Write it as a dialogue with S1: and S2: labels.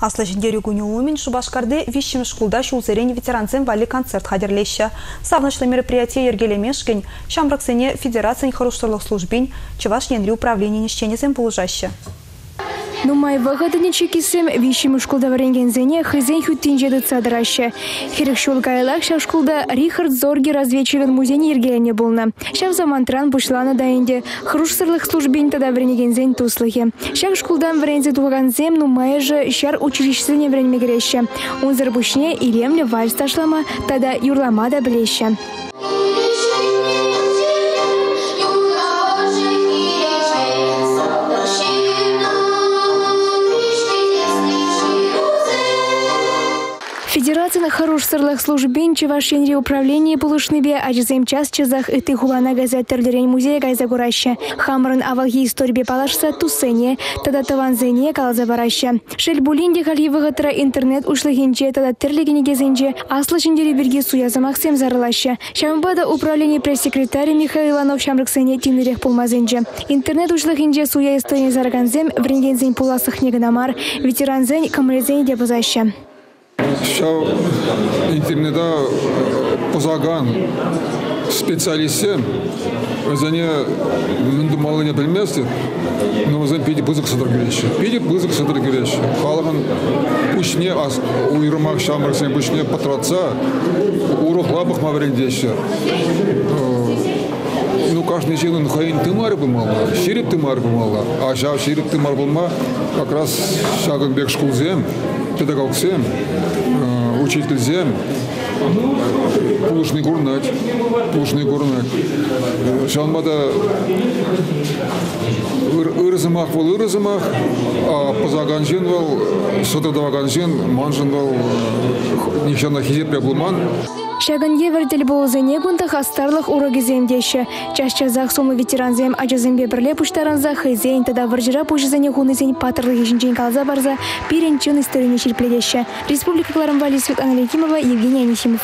S1: Аслы жіндері күні умин Шубашкарды вишім шкулда шулзерен ветеранцен вали концерт хадерлеші. Савнышлы мероприятие ергелемешкен, шамраксене федерациян хороштырлық службин, чываш енри управление нишченезен полужаще.
S2: Нумай вағадыны чекесім вишім ұшқылда варенгензене хызен хүттін жеді цадырашы. Херек шул гайлак шашқылда Рихард Зорги разведчивен музейне ергелене болна. Шав замантран бұшланы дайынде хрушсырлық службен тада варенегензен туслығы. Шав шкулдан варензе туғанзем нумай же шар училищесіне варенмегереше. Унзыр бұшне илемлі вальс ташлама тада юрлама да білеше. Федерацияны хорош сырлых службен чеваш енре управление булышныбе ажызем час чызах ыты хулана газеттерлерен музей гайза гураща. Хамрын авалги исторбе палашса тусене, тада таванзене калаза бараща. Шел булинде хальевы интернет ушлыгенче тада терлегене кезенче аслы жіндері бірге суязамақсем зарылаща. Шамбада управление пресс-секретарь Михаил Иванов шамрыксене тинырек пулмазенче. Интернет ушлыгенче суя истоне зарганзем вренгензен пуласых негнамар, ветеранзен камрезен депозаща.
S3: Шау интернета позаган специалистсем өзіне мінді малыне білместі но өзен пиди бызык сыдыр кереші пиди бызык сыдыр кереші халығын пүшне уйрымақ шамырсен пүшне патратса урухлабық маврендеші ну каждый жыл хайын тымар булмалла шеріп тымар булмалла а шау шеріп тымар булма как раз шагынбек шкулзем. Педагогсем учительзем пулышный курнать пулышный курнать шалмада ырзымақ бол ырзымақ а позаган жен бол сотадаваган жен манжын бол нишана хизепре булман
S2: Шаган евердел болзене гунда хастарлых урагиземдеші. Чашчазақ сумы ветеранзем ажызембе бірле пуштаранза хызен тада варжыра пужызене хунызен патырлы ешінчен калза барза пирен чын историяне шерпледеші. Республика Кларамвали Свет Евгений Анисимов.